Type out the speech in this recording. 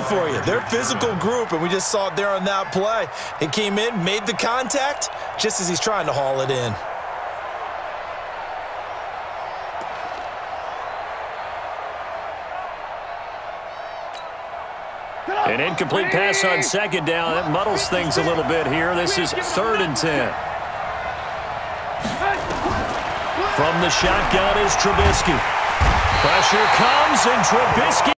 easy for you. They're physical group, and we just saw it there on that play. He came in, made the contact, just as he's trying to haul it in. An incomplete pass on second down. That muddles things a little bit here. This is third and ten. From the shotgun is Trubisky. Pressure comes, and Trubisky